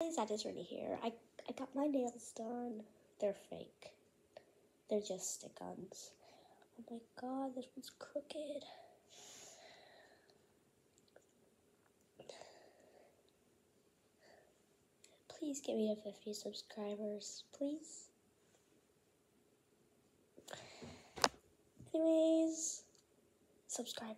That is really here. I, I got my nails done. They're fake. They're just stick-ons. Oh my god, this one's crooked. Please get me to 50 subscribers, please. Anyways, subscribe.